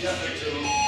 Nothing to lose.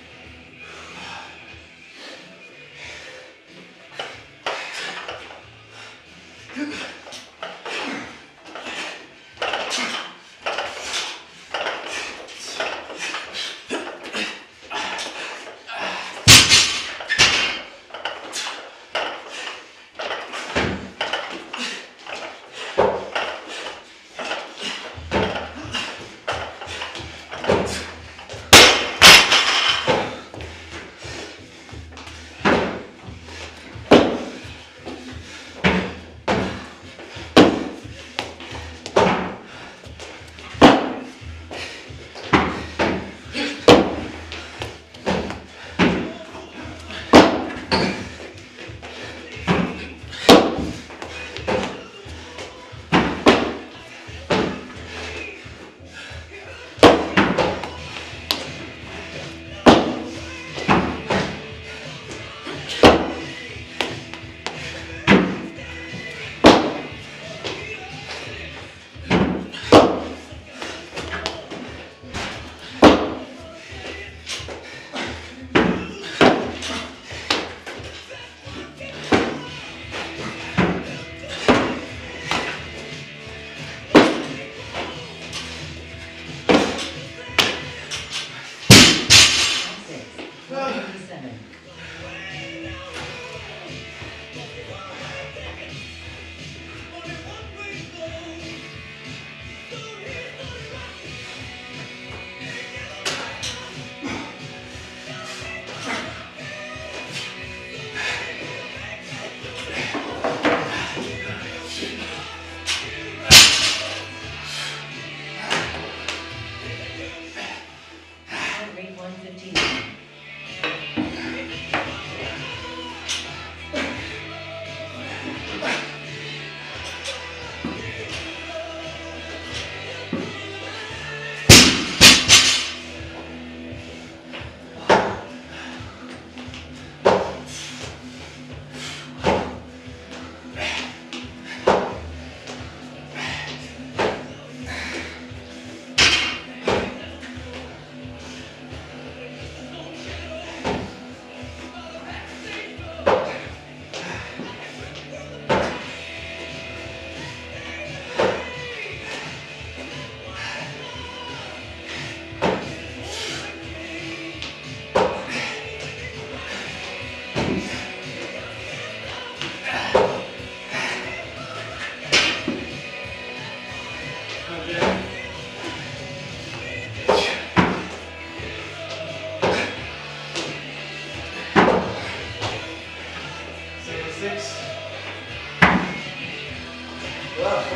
What?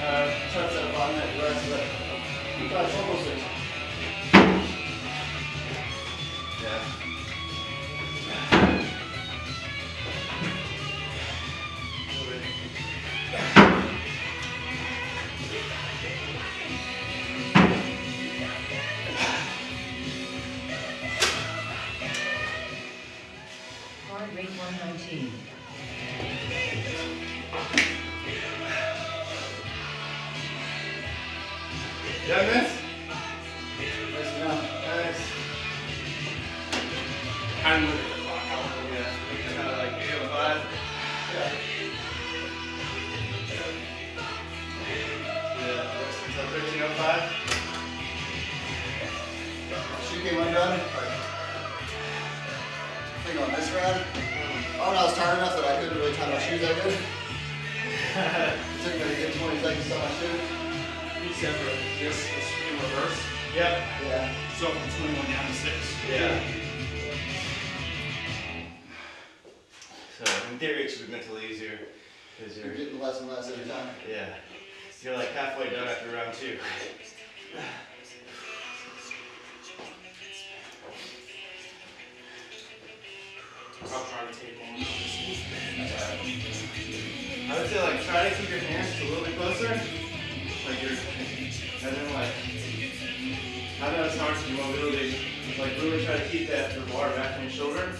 Uh, try to set a five minute rest, but to almost. Yeah. Yeah, miss? Nice. Nice. Kind of. Yeah, oh. Yeah. Yeah, rest until thirteen oh five. Shoe came undone. I think on this round, oh, I was tired enough that I couldn't really tie my shoes that good. It took me a good 20 seconds to tie my shoe. Except this, this in reverse. Yep. Yeah. So from 21 down to 6. Yeah. So in theory, it should be mentally easier because You're you're getting less and less every time. yeah, you're like halfway done after round two. I'll try to take one. I would say like try to keep your hands a little bit closer, like you're, and then like I know it's hard do really like really try to keep that the bar back on your shoulder,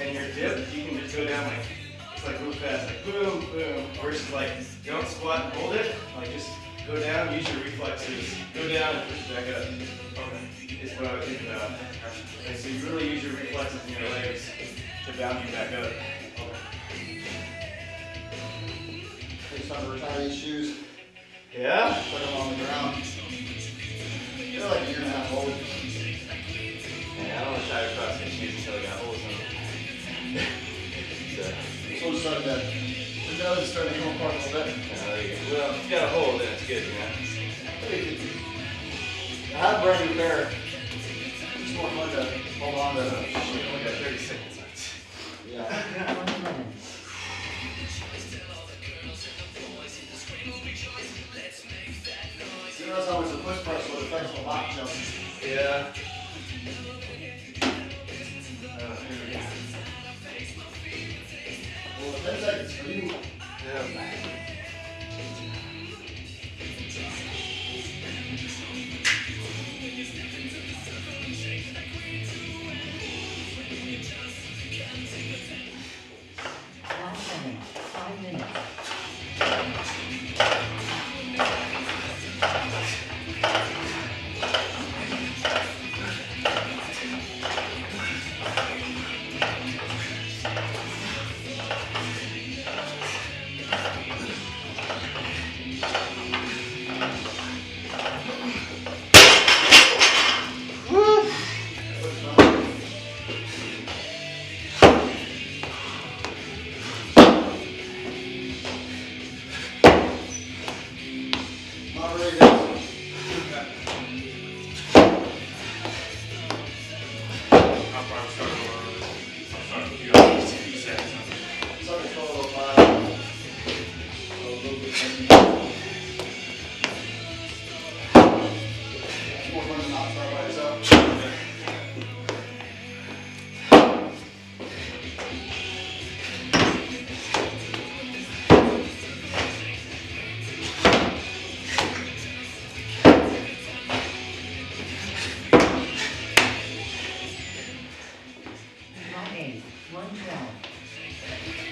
and your dip you can just go down like it's like real fast, like boom boom, versus like don't squat and hold it, like just go down, use your reflexes, go down and push it back up. Okay, is what I would think about. And so you really use your reflexes in your legs to bound you back up. It's time to retire these shoes, Yeah. put them on the ground. They're like a year and a half old. Yeah, I don't want to try to cross my shoes until I got holes in them. so, So it's starting to, the nose is starting to come apart a little bit. uh, there well, if you got a hole, then it's good, you know. I have a brand new pair. It's more fun to hold on Oh, to. shit, we got 30 seconds left. Yeah. push press would affect jump. Yeah. Yeah.